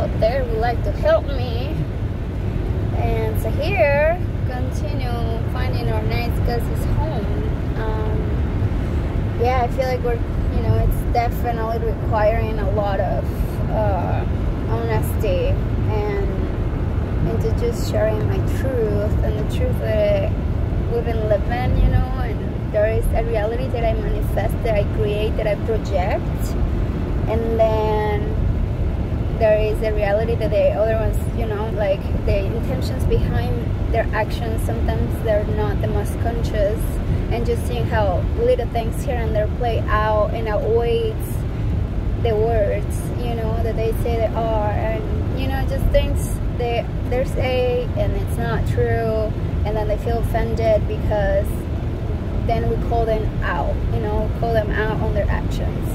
out there would like to help me. And so here, continue finding our nice Gus's home. Um, yeah, I feel like we're, you know, it's definitely requiring a lot of uh, honesty and into just sharing my truth and the truth that we've been living, you know, and there is a reality that I manifest, that I create, that I project, and then there is a reality that the other ones, you know, like the intentions behind their actions, sometimes they're not the most conscious, and just seeing how little things here and there play out and outweighs the words, you know, that they say they are, and you know, just things they they say and it's not true, and then they feel offended because then we call them out, you know, call them out on their actions.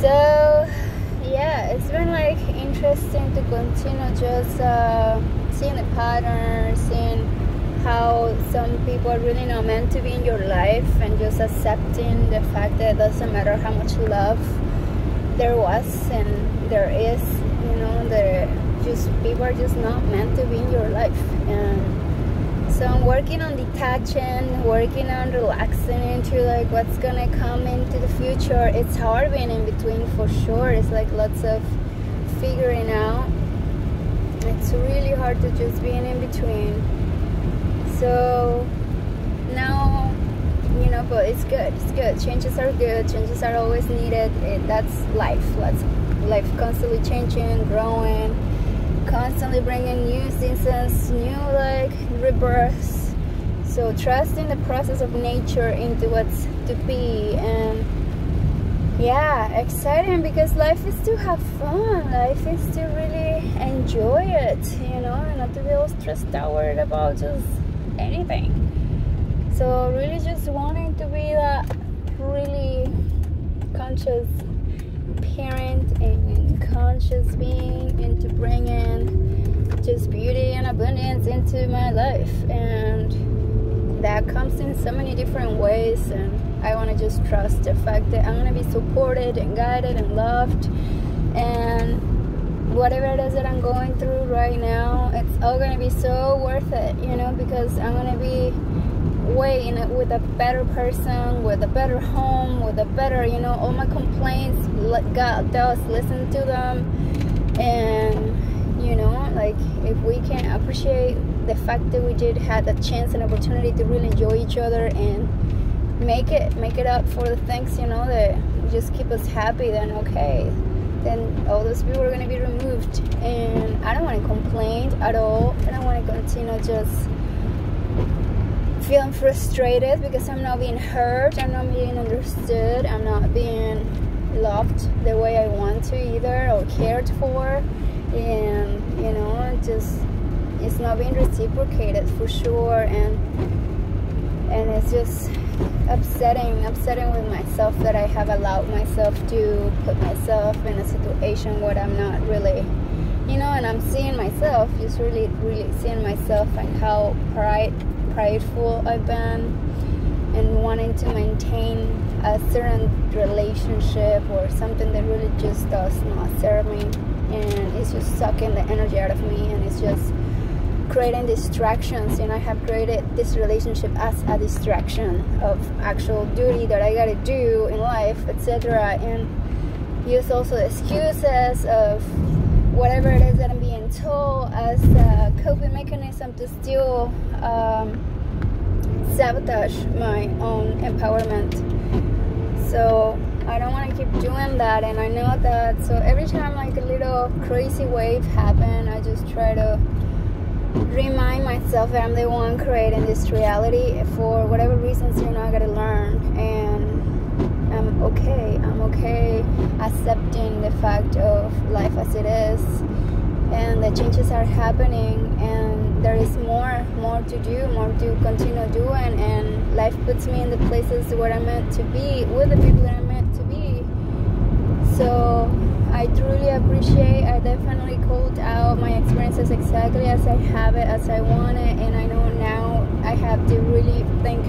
So yeah, it's been like interesting to continue just uh, seeing the patterns, seeing how some people are really not meant to be in your life, and just accepting the fact that it doesn't matter how much love there was and there is, you know, there just people are just not meant to be in your life, and so I'm working on detaching, working on relaxing into like what's gonna come into the future. It's hard being in between for sure. It's like lots of figuring out. It's really hard to just be in between. So now, you know, but it's good. It's good. Changes are good. Changes are always needed. It, that's life. That's life constantly changing, growing constantly bringing new seasons, new like rebirths. So trusting the process of nature into what's to be and yeah, exciting because life is to have fun. Life is to really enjoy it, you know, and not to be all stressed out about just anything. So really just wanting to be that really conscious parent and conscious being into bringing just beauty and abundance into my life. And that comes in so many different ways. And I want to just trust the fact that I'm going to be supported and guided and loved. And whatever it is that I'm going through right now it's all going to be so worth it you know because I'm going to be way in it with a better person, with a better home, with a better, you know, all my complaints, God does listen to them. And, you know, like if we can appreciate the fact that we did have the chance and opportunity to really enjoy each other and make it, make it up for the things, you know, that just keep us happy, then okay. Then all those people are going to be removed. And I don't want to complain at all. I don't want to continue just feeling frustrated because I'm not being heard, I'm not being understood, I'm not being loved the way I want to either or cared for. And you know just it's not being reciprocated for sure. And and it's just upsetting upsetting with myself that I have allowed myself to put myself in a situation where I'm not really you know and I'm seeing myself just really really seeing myself and how pride prideful I've been and wanting to maintain a certain relationship or something that really just does not serve me. And it's just sucking the energy out of me and it's just creating distractions. And I have created this relationship as a distraction of actual duty that I gotta do in life etc and use also excuses of whatever it is that As a coping mechanism to still um, sabotage my own empowerment. So I don't want to keep doing that, and I know that. So every time like a little crazy wave happen, I just try to remind myself that I'm the one creating this reality for whatever reasons you know I gotta learn and I'm okay I'm okay accepting the fact of life as it is and the changes are happening and there is more more to do more to continue doing and life puts me in the places where i'm meant to be with the people that i'm meant to be. So i truly appreciate i definitely called out my experiences exactly as i have it as i want it and i know now i have to really think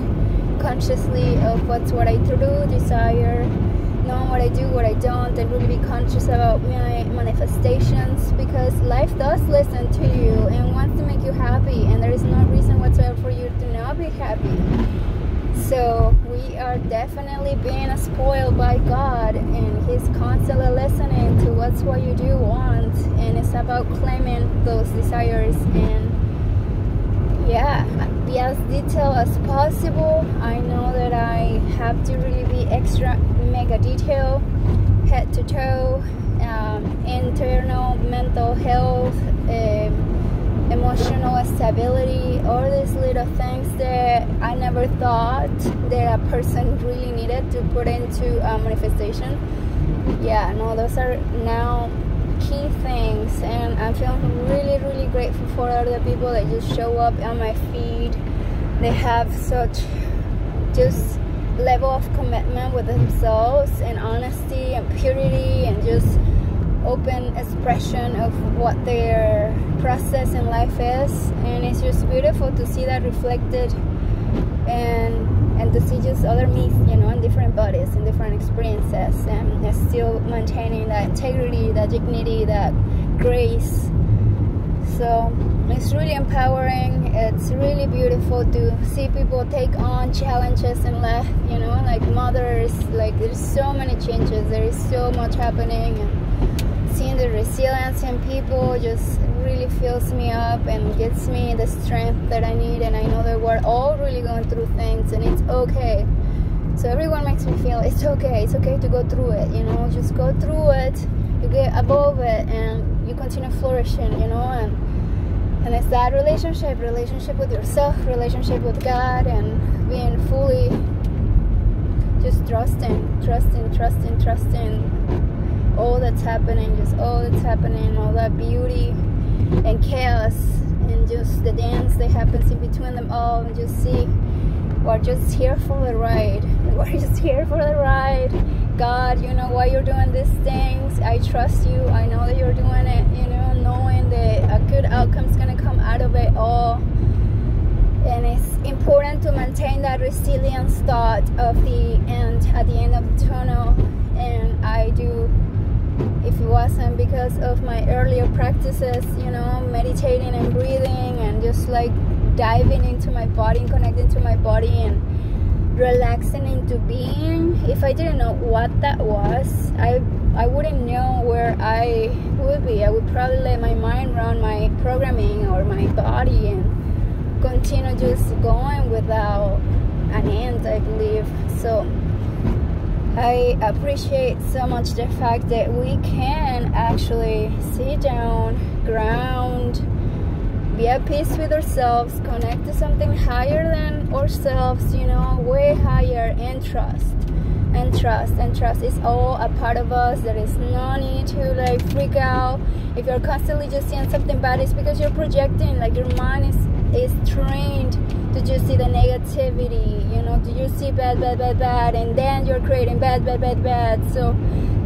consciously of what's what i truly desire knowing what I do, what I don't, and really be conscious about my manifestations because life does listen to you and wants to make you happy, and there is no reason whatsoever for you to not be happy. So we are definitely being spoiled by God, and He's constantly listening to what's what you do want, and it's about claiming those desires and yeah, be as detailed as possible. I know that I have to really be extra mega detail, head to toe, um, internal mental health. Um, emotional stability, all these little things that I never thought that a person really needed to put into a manifestation. Yeah, no, those are now key things, and I'm feeling really, really grateful for all the people that just show up on my feed. They have such just level of commitment with themselves and honesty and purity and just open expression of what their process in life is. And it's just beautiful to see that reflected and and to see just other me you know in different bodies and different experiences. And still maintaining that integrity that dignity that grace. So it's really empowering it's really beautiful to see people take on challenges in life you know like mothers like there's so many changes there is so much happening and seeing the resilience in people just really fills me up and gets me the strength that I need. And I know that we're all really going through things and it's okay. So everyone makes me feel it's okay. It's okay to go through it, you know, just go through it. You get above it and you continue flourishing, you know, and and it's that relationship, relationship with yourself, relationship with God and being fully just trusting, trusting, trusting, trusting all that's happening, just all that's happening, all that beauty and chaos and just the dance that happens in between them all and just see we're just here for the ride. We're just here for the ride. God, you know why you're doing these things. I trust you. I know that you're doing it, you know, that a good outcome is going to come out of it all. And it's important to maintain that resilience thought of the end, at the end of the tunnel. And I do if it wasn't because of my earlier practices, you know, meditating and breathing and just like diving into my body and connecting to my body and relaxing into being. If I didn't know what that was, I I wouldn't know where I would be. I would probably let my mind run my programming or my body and continue just going without an end, I believe. So I appreciate so much the fact that we can actually sit down, ground, be at peace with ourselves, connect to something higher than ourselves, you know, way higher, and trust. And trust and trust is all a part of us. There is no need to like freak out. If you're constantly just seeing something bad, it's because you're projecting. Like your mind is is trained to just see the negativity you know do you see bad bad bad bad and then you're creating bad bad bad bad so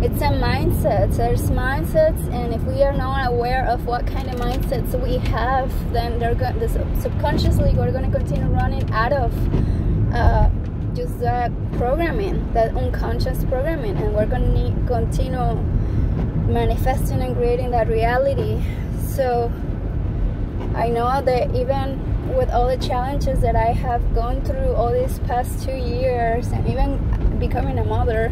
it's a mindset there's mindsets and if we are not aware of what kind of mindsets we have then they're going to subconsciously we're going to continue running out of uh, just that programming that unconscious programming and we're going to continue manifesting and creating that reality. So I know that even with all the challenges that I have gone through all these past two years and even becoming a mother,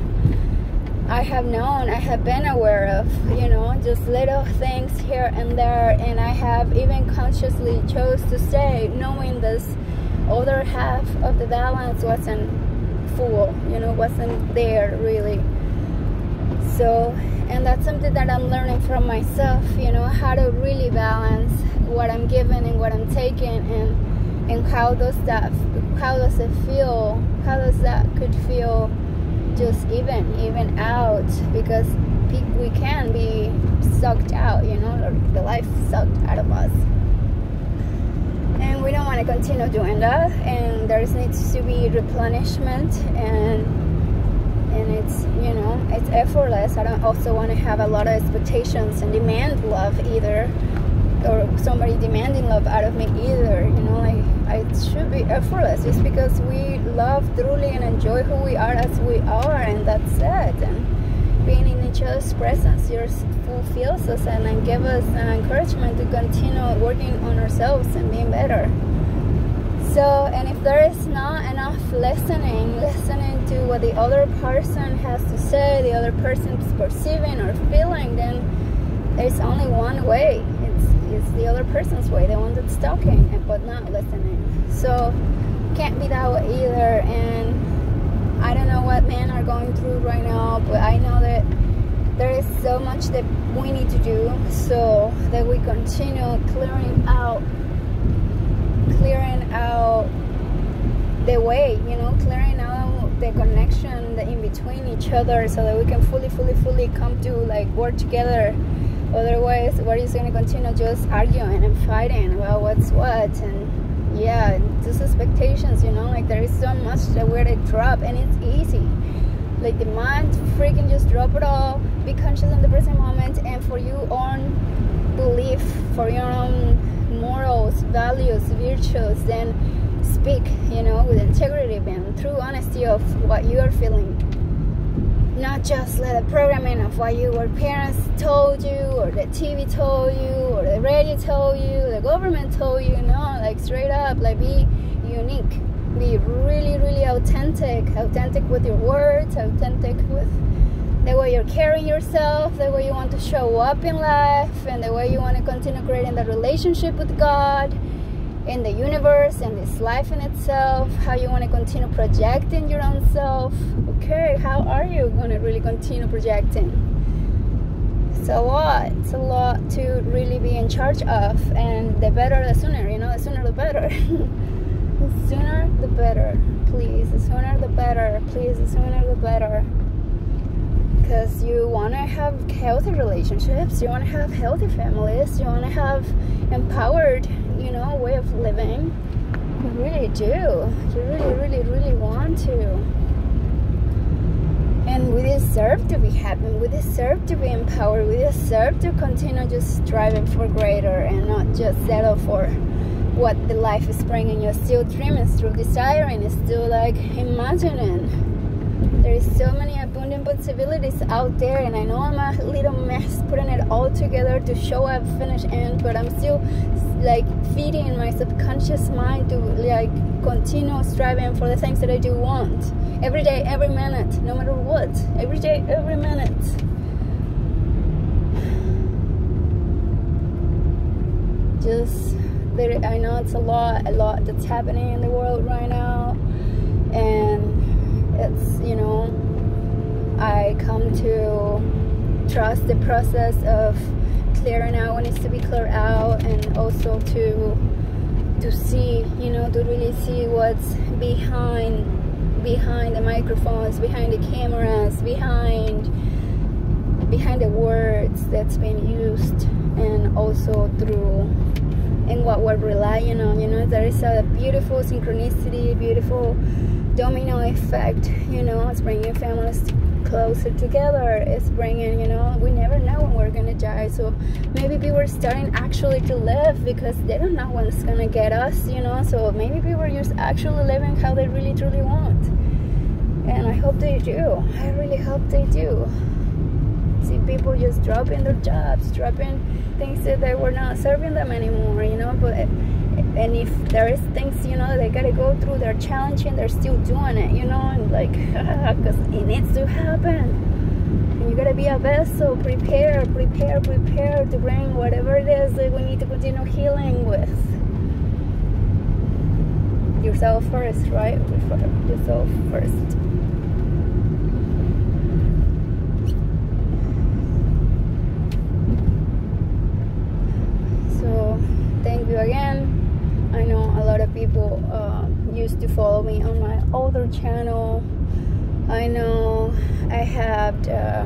I have known, I have been aware of, you know, just little things here and there, and I have even consciously chose to stay, knowing this other half of the balance wasn't full, you know, wasn't there really. So, and that's something that I'm learning from myself, you know, how to really balance what I'm giving and what I'm taking and and how does that how does it feel how does that could feel just even even out because we can be sucked out you know the life sucked out of us and we don't want to continue doing that and there needs to be replenishment and and it's you know it's effortless i don't also want to have a lot of expectations and demand love either or somebody demanding love out of me either. You know, like I should be effortless just because we love truly and enjoy who we are as we are, and that's it. And being in each other's presence fulfills us and then give us an encouragement to continue working on ourselves and being better. So, and if there is not enough listening, listening to what the other person has to say, the other person is perceiving or feeling, then there's only one way. It's, it's the other person's way, the one that's talking, but not listening. So, can't be that way either. And I don't know what men are going through right now, but I know that there is so much that we need to do so that we continue clearing out clearing out the way, you know, clearing out the connection the in between each other so that we can fully, fully, fully come to like work together. Otherwise, we're just gonna continue just arguing and fighting about what's what and yeah, just expectations, you know, like there is so much that we're to drop and it's easy. Like the mind freaking just drop it all, be conscious in the present moment and for your own belief, for your own morals, values, virtues, then speak, you know, with integrity and true honesty of what you are feeling. Not just let the programming of what your parents told you, or the TV told you, or the radio told you, the government told you. No, like straight up, like be unique, be really, really authentic, authentic with your words, authentic with the way you're carrying yourself, the way you want to show up in life, and the way you want to continue creating the relationship with God, in the universe, and this life in itself, how you want to continue projecting your own self. Okay, how are you going to really continue projecting? It's a lot. It's a lot to really be in charge of, and the better, the sooner, you know, the sooner the better. the sooner the better, please. The sooner the better, please. The sooner the better because you want to have healthy relationships you want to have healthy families you want to have empowered you know way of living. You really do. You really really really want to. And we deserve to be happy. We deserve to be empowered. We deserve to continue just striving for greater and not just settle for what the life is bringing You're still dreaming still desiring still like imagining there is so many abundant possibilities out there and i know i'm a little mess putting it all together to show a finished end but i'm still like feeding my subconscious mind to like continue striving for the things that i do want. Every day every minute no matter what. Every day every minute. Just there i know it's a lot a lot that's happening in the world right now and it's you know I come to trust the process of clearing out what needs to be cleared out and also to to see you know to really see what's behind behind the microphones behind the cameras behind behind the words that's being used and also through and what we're relying on you know. There is a beautiful synchronicity beautiful domino effect you know it's bringing families closer together. It's bringing you know we never know when we're gonna die. So maybe people are starting actually to live because they don't know when it's gonna get us you know. So maybe people are just actually living how they really truly want. And i hope they do. I really hope they do. See people just dropping their jobs dropping things that they were not serving them anymore you know. But and if there is things you know they gotta go through they're challenging they're still doing it you know and like because it needs to happen. And you gotta be a vessel prepare prepare prepare to bring whatever it is that we need to continue healing with. Yourself first right? Yourself first so thank you again I know a lot of people uh, used to follow me on my other channel. I know I have, uh,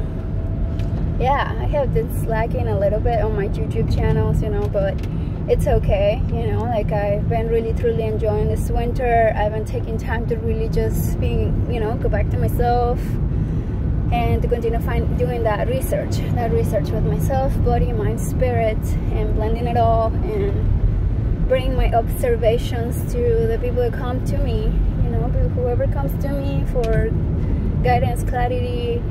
yeah, I have been slacking a little bit on my YouTube channels, you know, but it's okay, you know, like I've been really truly enjoying this winter. I've been taking time to really just be, you know, go back to myself, and to continue find, doing that research that research with myself body mind spirit and blending it all and bring my observations to the people that come to me you know whoever comes to me for guidance clarity.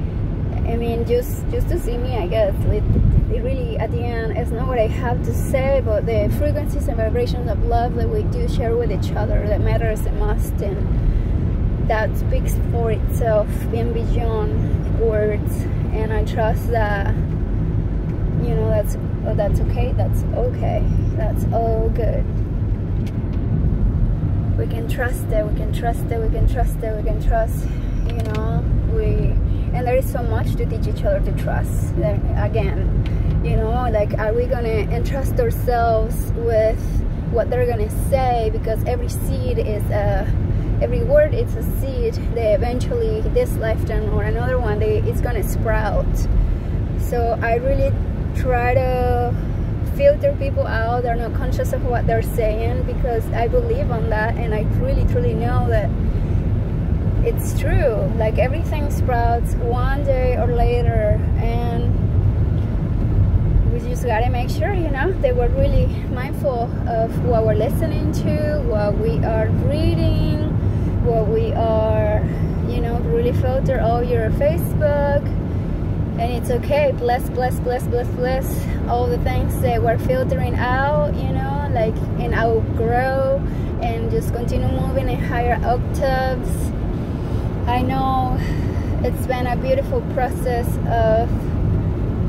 I mean just just to see me I guess. It, it really at the end it's not what I have to say but the frequencies and vibrations of love that we do share with each other that matters the most and that speaks for itself and beyond words. And I trust that you know that's oh, that's okay? That's okay. That's all good. We can trust it. We can trust it. We can trust it. We can trust you know we and there is so much to teach each other to trust. Again you know like are we gonna entrust ourselves with what they're gonna say? Because every seed is a every word is a seed. They eventually this lifetime or another one they it's gonna sprout. So i really try to filter people out. They're not conscious of what they're saying because i believe on that and i really truly know that it's true. Like everything sprouts one day or later and we just gotta make sure you know they we're really mindful of what we're listening to what we are reading what we are you know really filter all your facebook and it's okay. Bless bless bless bless bless all the things that we're filtering out you know like and i will grow and just continue moving in higher octaves. I know it's been a beautiful process of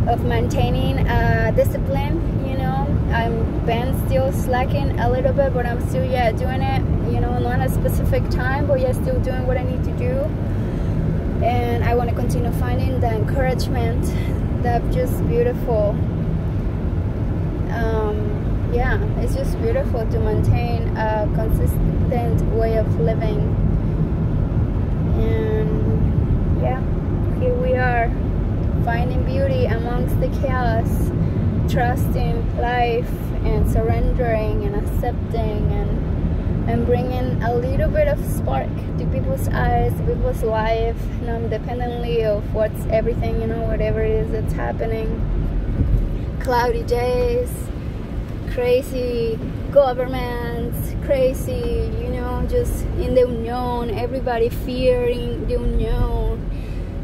of maintaining a discipline you know. I'm been still slacking a little bit but I'm still yeah doing it you know not a specific time but yeah still doing what I need to do and I want to continue finding the encouragement that just beautiful um, yeah it's just beautiful to maintain a consistent way of living. And yeah here we are finding beauty amongst the chaos trusting life and surrendering and accepting and and bringing a little bit of spark to people's eyes people's life independently of what's everything you know whatever it is that's happening. Cloudy days crazy governments crazy you know just in the unknown everybody fearing the unknown.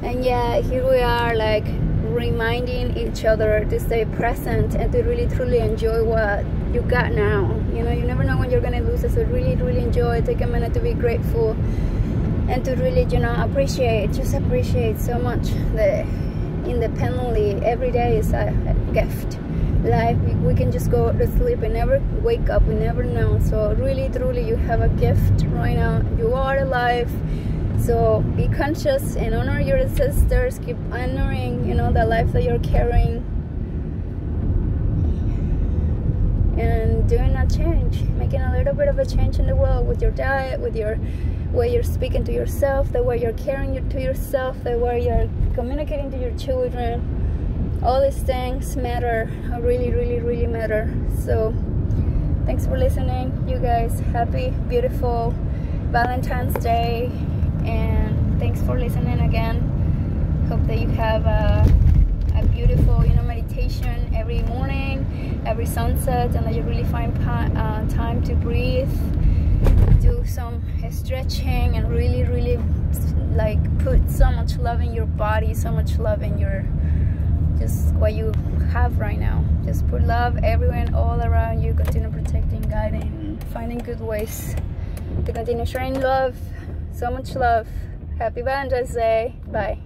And yeah here we are like reminding each other to stay present and to really truly enjoy what you got now you know you never know when you're gonna lose it. So really really enjoy take a minute to be grateful and to really you know appreciate just appreciate so much the independently every day is a gift. Life we, we can just go to sleep. And never wake up. We never know. So really truly you have a gift right now. You are alive. So be conscious and honor your ancestors keep honoring you know the life that you're carrying and doing a change making a little bit of a change in the world with your diet with your way you're speaking to yourself the way you're caring to yourself the way you're communicating to your children. All these things matter really really really matter. So thanks for listening you guys. Happy beautiful valentine's day and thanks for listening again. Hope that you have a, a beautiful you know meditation every morning every sunset and that you really find uh, time to breathe do some stretching and really really like put so much love in your body so much love in your just what you have right now. Just put love everywhere and all around you continue protecting guiding finding good ways to continue sharing love so much love. Happy valentine's day. Bye